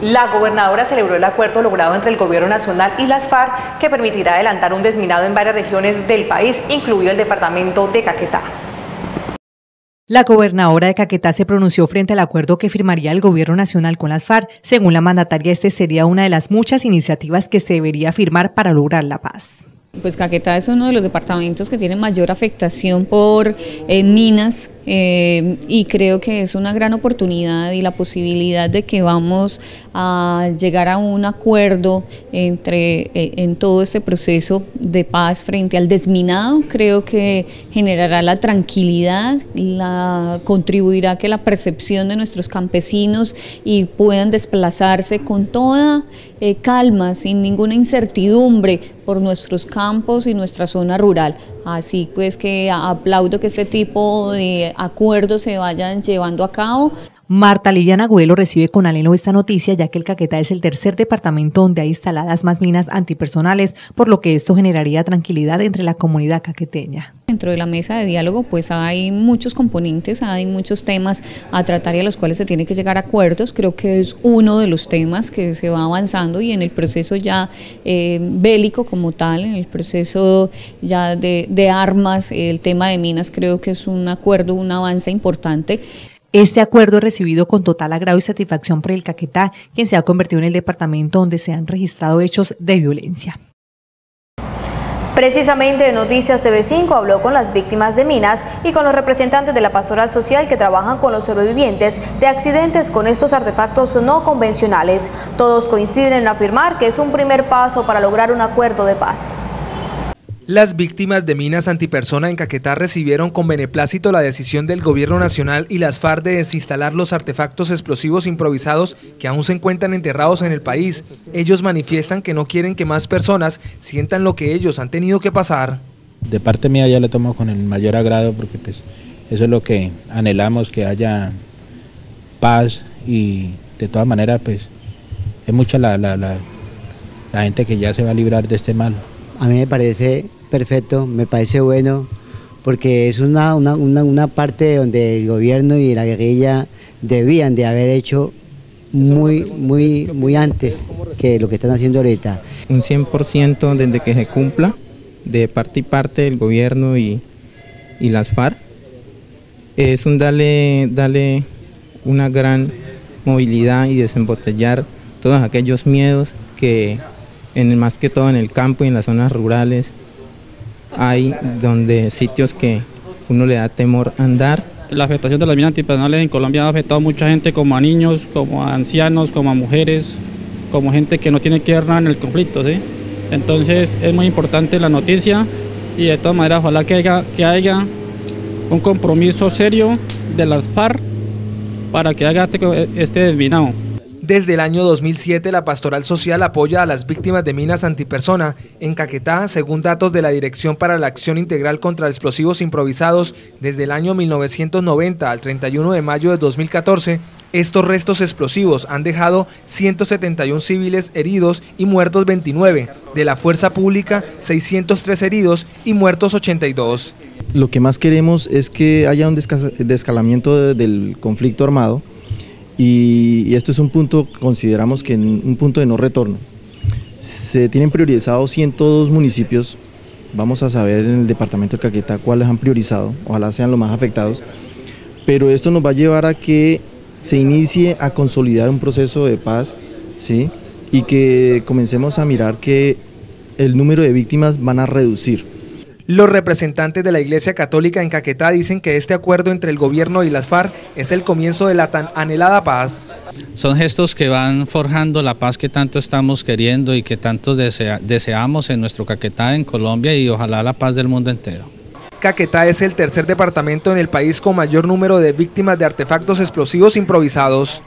La gobernadora celebró el acuerdo logrado entre el gobierno nacional y las FARC que permitirá adelantar un desminado en varias regiones del país, incluido el departamento de Caquetá. La gobernadora de Caquetá se pronunció frente al acuerdo que firmaría el gobierno nacional con las FARC. Según la mandataria, este sería una de las muchas iniciativas que se debería firmar para lograr la paz. Pues Caquetá es uno de los departamentos que tiene mayor afectación por eh, minas eh, y creo que es una gran oportunidad y la posibilidad de que vamos a llegar a un acuerdo entre eh, en todo este proceso de paz frente al desminado. Creo que generará la tranquilidad la contribuirá a que la percepción de nuestros campesinos y puedan desplazarse con toda eh, calma sin ninguna incertidumbre por nuestros campos y nuestra zona rural. Así pues que aplaudo que este tipo de acuerdos se vayan llevando a cabo. Marta Liliana Agüelo recibe con aleno esta noticia ya que el Caquetá es el tercer departamento donde hay instaladas más minas antipersonales, por lo que esto generaría tranquilidad entre la comunidad caqueteña. Dentro de la mesa de diálogo pues hay muchos componentes, hay muchos temas a tratar y a los cuales se tiene que llegar a acuerdos. Creo que es uno de los temas que se va avanzando y en el proceso ya eh, bélico como tal, en el proceso ya de, armas, el tema de minas creo que es un acuerdo, un avance importante. Este acuerdo es recibido con total agrado y satisfacción por el Caquetá, quien se ha convertido en el departamento donde se han registrado hechos de violencia. Precisamente Noticias TV5 habló con las víctimas de minas y con los representantes de la pastoral social que trabajan con los sobrevivientes de accidentes con estos artefactos no convencionales. Todos coinciden en afirmar que es un primer paso para lograr un acuerdo de paz. Las víctimas de minas antipersona en Caquetá recibieron con beneplácito la decisión del gobierno nacional y las FARC de desinstalar los artefactos explosivos improvisados que aún se encuentran enterrados en el país. Ellos manifiestan que no quieren que más personas sientan lo que ellos han tenido que pasar. De parte mía ya lo tomo con el mayor agrado porque pues eso es lo que anhelamos, que haya paz y de todas maneras pues es mucha la, la, la, la gente que ya se va a librar de este mal. A mí me parece perfecto, me parece bueno, porque es una, una, una, parte donde el gobierno y la guerrilla debían de haber hecho muy, muy, muy antes que lo que están haciendo ahorita. Un 100% desde que se cumpla, de parte y parte del gobierno y, y las FARC, es un darle, darle una gran movilidad y desembotellar todos aquellos miedos que en, más que todo en el campo y en las zonas rurales hay donde sitios que uno le da temor andar. La afectación de las minas antipersonales en Colombia ha afectado a mucha gente, como a niños, como a ancianos, como a mujeres, como gente que no tiene que ver nada en el conflicto. Entonces es muy importante la noticia y de todas maneras ojalá que haya, que haya un compromiso serio de las FARC para que haga este, este. Desde el año 2007, la Pastoral Social apoya a las víctimas de minas antipersona. En Caquetá, según datos de la Dirección para la Acción Integral contra Explosivos Improvisados, desde el año 1990 al 31 de mayo de 2014, estos restos explosivos han dejado 171 civiles heridos y muertos 29, de la fuerza pública 603 heridos y muertos 82. Lo que más queremos es que haya un descalamiento del conflicto armado, y, esto es un punto, consideramos que un punto de no retorno. Se tienen priorizados 102 municipios, vamos a saber en el departamento de Caquetá cuáles han priorizado, ojalá sean los más afectados, pero esto nos va a llevar a que se inicie a consolidar un proceso de paz, ¿sí? y que comencemos a mirar que el número de víctimas van a reducir. Los representantes de la Iglesia Católica en Caquetá dicen que este acuerdo entre el gobierno y las FARC es el comienzo de la tan anhelada paz. Son gestos que van forjando la paz que tanto estamos queriendo y que tanto deseamos en nuestro Caquetá, en Colombia y ojalá la paz del mundo entero. Caquetá es el tercer departamento en el país con mayor número de víctimas de artefactos explosivos improvisados.